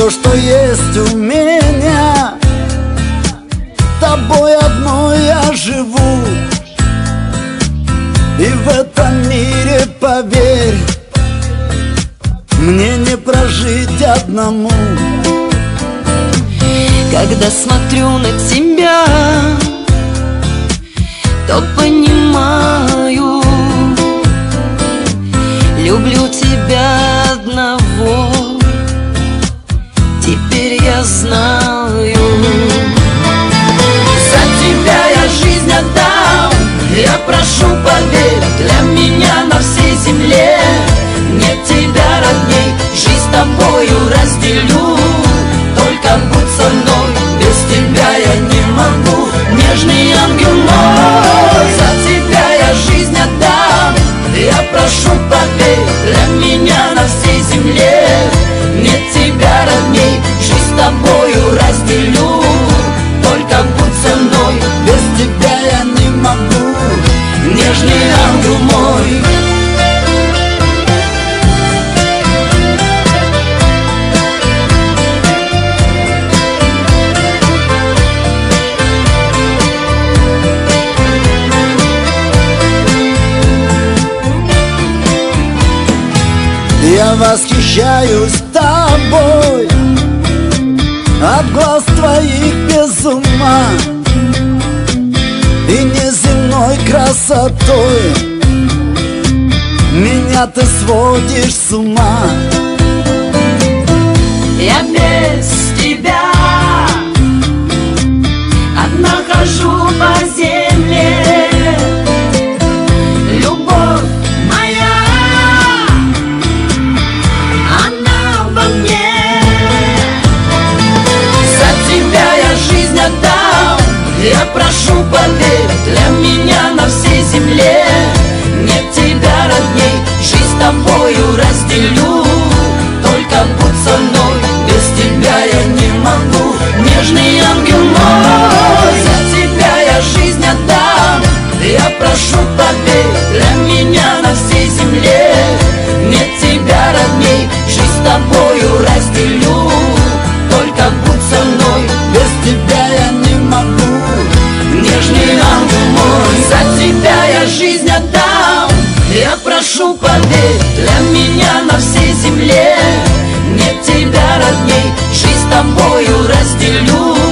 все, что есть у меня Тобой одной я живу. И в этом мире, поверь Мне не прожить одному. Когда смотрю на тебя То понимаю Люблю тебя одного я знаю Я восхищаюсь тобой. От глаз твоих без ума. И неземной красотой. Меня ты сводишь с ума. Я без Я прошу, поверь Для меня на всей земле Нет тебя родней Прошу, поверь Для меня на всей земле Нет тебя родней. Жизнь с тобою разделю